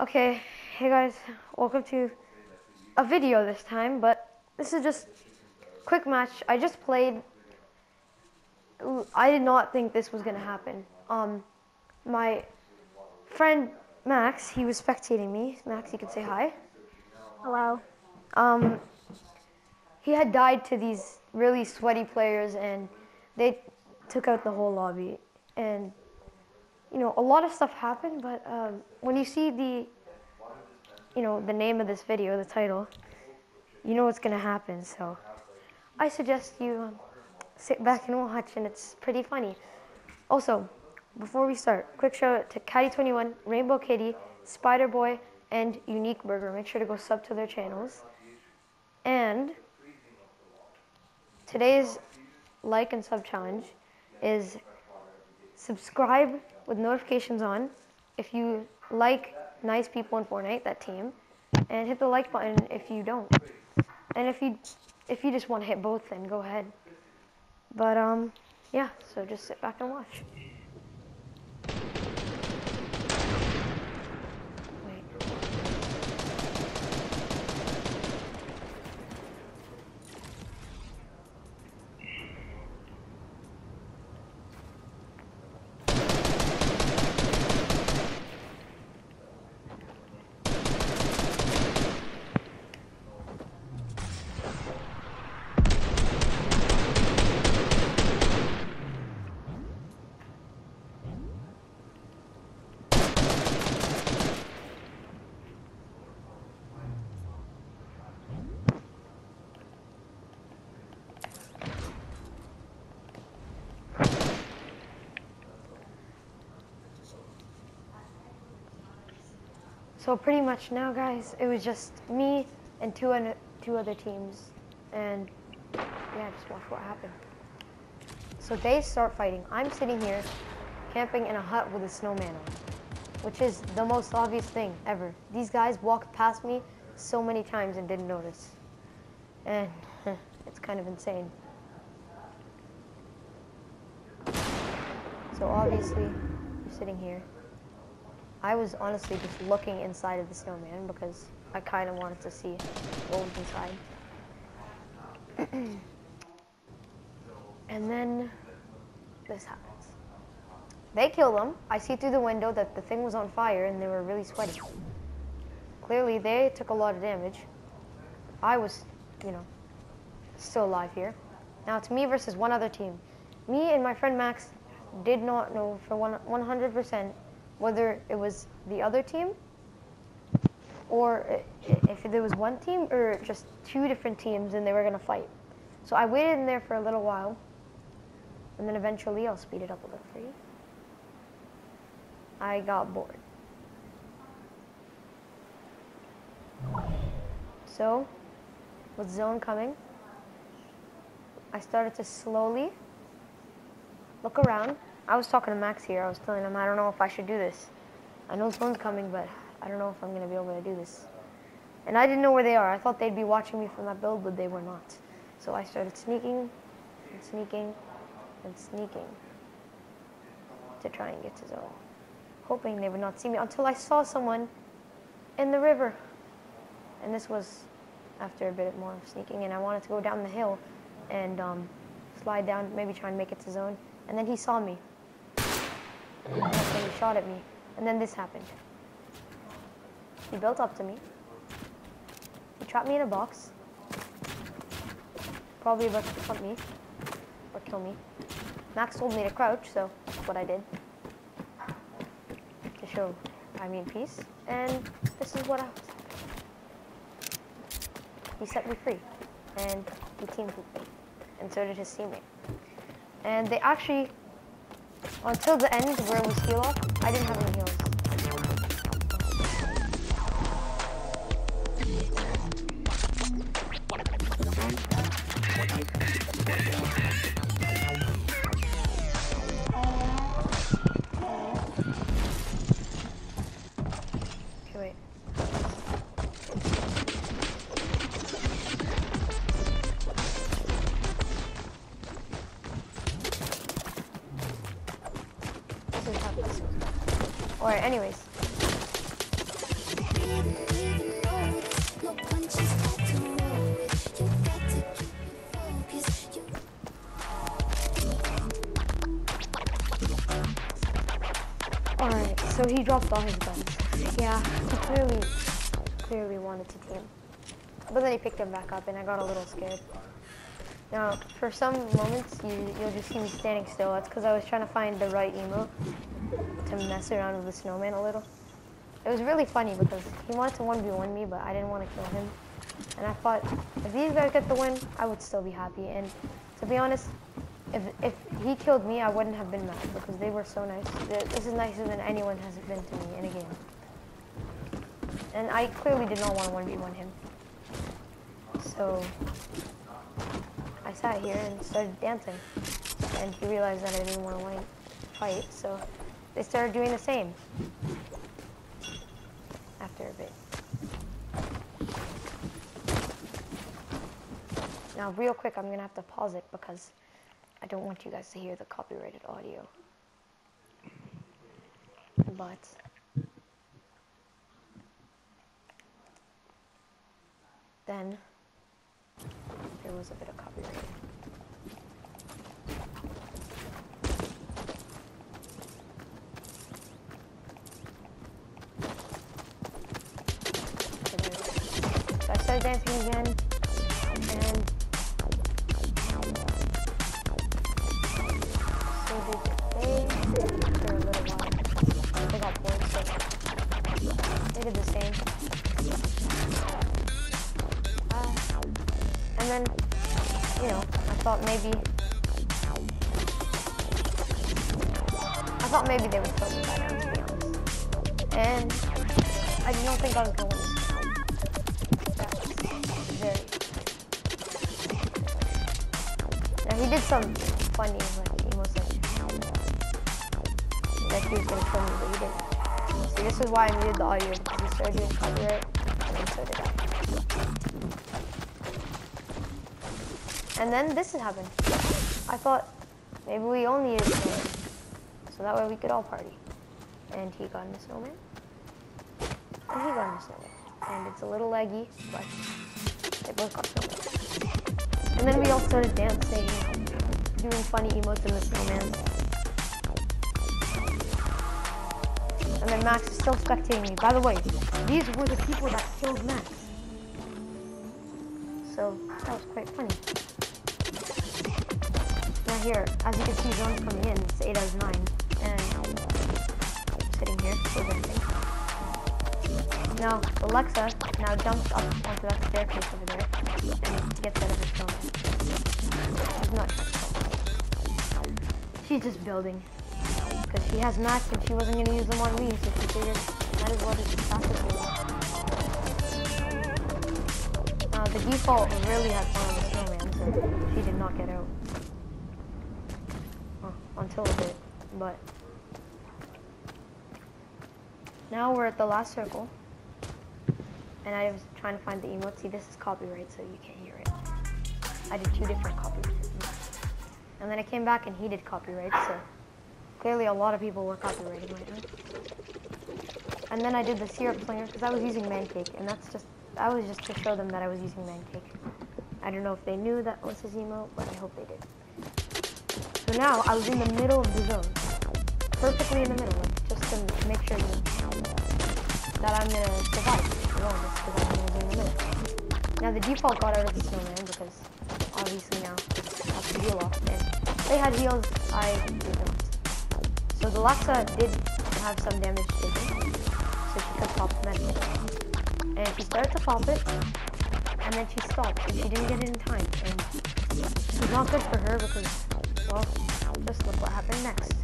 Okay, hey guys, welcome to a video this time, but this is just quick match. I just played. I did not think this was gonna happen. Um, my friend Max, he was spectating me. Max, you can say hi. Hello. Um, he had died to these really sweaty players, and they took out the whole lobby. And you know, a lot of stuff happened, but um, when you see the, you know, the name of this video, the title, you know what's gonna happen. So, I suggest you um, sit back and watch, and it's pretty funny. Also, before we start, quick shout out to Caddy21, Rainbow Kitty, Spider Boy, and Unique Burger. Make sure to go sub to their channels. And today's like and sub challenge is subscribe with notifications on if you like nice people in Fortnite, that team, and hit the like button if you don't. And if you if you just want to hit both, then go ahead. But um, yeah. So just sit back and watch. So pretty much now, guys, it was just me and two and two other teams, and yeah, just watch what happened. So they start fighting. I'm sitting here, camping in a hut with a snowman on, which is the most obvious thing ever. These guys walked past me so many times and didn't notice, and it's kind of insane. So obviously, you're sitting here. I was honestly just looking inside of the snowman because I kind of wanted to see what was inside. and then this happens. They kill them. I see through the window that the thing was on fire and they were really sweaty. Clearly, they took a lot of damage. I was, you know, still alive here. Now it's me versus one other team. Me and my friend Max did not know for 100% whether it was the other team or if there was one team or just two different teams and they were going to fight. So I waited in there for a little while and then eventually I'll speed it up a little for you. I got bored. So, with zone coming, I started to slowly look around I was talking to Max here. I was telling him I don't know if I should do this. I know someone's coming, but I don't know if I'm going to be able to do this. And I didn't know where they are. I thought they'd be watching me from that build, but they were not. So I started sneaking and sneaking and sneaking to try and get to zone, hoping they would not see me until I saw someone in the river. And this was after a bit more sneaking, and I wanted to go down the hill and um, slide down, maybe try and make it to zone. And then he saw me. And he shot at me. And then this happened. He built up to me. He trapped me in a box. Probably about to hunt me. Or kill me. Max told me to crouch, so that's what I did. To show I mean peace. And this is what I was He set me free. And he teamed with me. And so did his teammate. And they actually until the end where it was heal off, I didn't have any heals. Or anyways. Alright, so he dropped all his guns. Yeah, he clearly, clearly wanted to team. But then he picked them back up and I got a little scared. Now, for some moments, you, you'll just see me standing still. That's because I was trying to find the right emote to mess around with the snowman a little. It was really funny because he wanted to 1v1 me, but I didn't want to kill him. And I thought, if these guys get the win, I would still be happy. And to be honest, if, if he killed me, I wouldn't have been mad because they were so nice. This is nicer than anyone has been to me in a game. And I clearly did not want to 1v1 him. So, I sat here and started dancing. And he realized that I didn't want to fight, so they started doing the same. After a bit. Now, real quick, I'm going to have to pause it because I don't want you guys to hear the copyrighted audio. But... Then there was a bit of copyright. So I started dancing again, and so did they for a little while. They got bored, so they did the same. Uh, and then, you know, I thought maybe, I thought maybe they would kill me by now, to be honest. And I don't think I was going He did some funny, like, like, like he was to kill me, but he didn't. See, this is why I muted the audio, because he started doing copyright, and so did I. And then this happened. I thought maybe we all needed a snowman. So that way we could all party. And he got in a snowman. And he got in a snowman. And it's a little leggy, but they both got snowman. And then we all started dancing, doing funny emotes in the snowman. And then Max is still spectating me. By the way, these were the people that killed Max. So that was quite funny Now here, as you can see, zone's coming in. It's 8 out of 9. And sitting here. Now, Alexa now jumps up onto that staircase over there and gets out of her stone. She's not She's just building. Because she has mats and she wasn't going to use them on me, so she figured might as well just practice with Uh, the default really had fun on the snowman, so she did not get out until a bit, but now we're at the last circle, and I was trying to find the emote. See, this is copyright, so you can't hear it. I did two different copyrights, and then I came back and he did copyright, so clearly a lot of people were copyrighting right now. And then I did the syrup slinger because I was using mancake, and that's just I was just to show them that I was using mancake. I don't know if they knew that was his emote, but I hope they did. So now I was in the middle of the zone. Perfectly in the middle, just to make sure that I'm gonna survive. Now the default got out of the snowman because obviously now have to heal off. And they had heals, I did not. So the Laksa did have some damage taken, so she could pop medkit. And she started to pop it, and then she stopped, and she didn't get it in time. And it's not good for her because well, just look what happened next.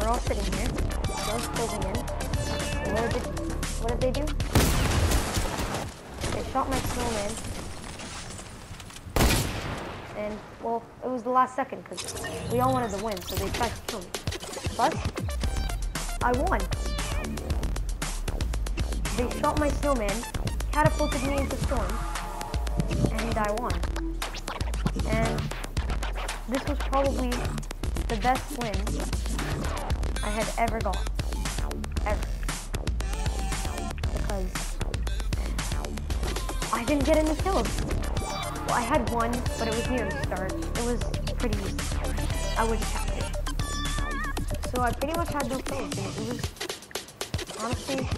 We're all sitting here. One's closing in. what did, what did they do? They shot my snowman. And, well, it was the last second because we all wanted to win, so they tried to kill me. But, I won. They shot my snowman, catapulted me into storm, and I won. And this was probably the best win I had ever got. Ever. Because I didn't get any kills. Well, I had one, but it was near the start. It was pretty easy. I would have it. So I pretty much had no kills, And it was honestly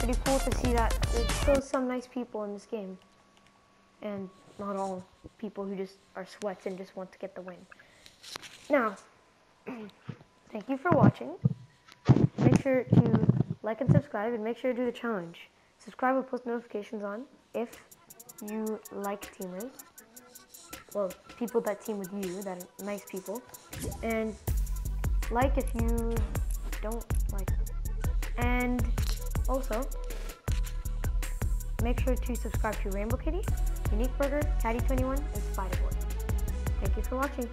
pretty cool to see that there's still some nice people in this game. And not all people who just are sweats and just want to get the win. Now, thank you for watching. Make sure to like and subscribe and make sure to do the challenge. Subscribe with post notifications on if you like teamers. Well, people that team with you, that are nice people. And like if you don't like. And also, make sure to subscribe to Rainbow Kitty, Unique Burger, Caddy21, and Spider Boy. Thank you for watching.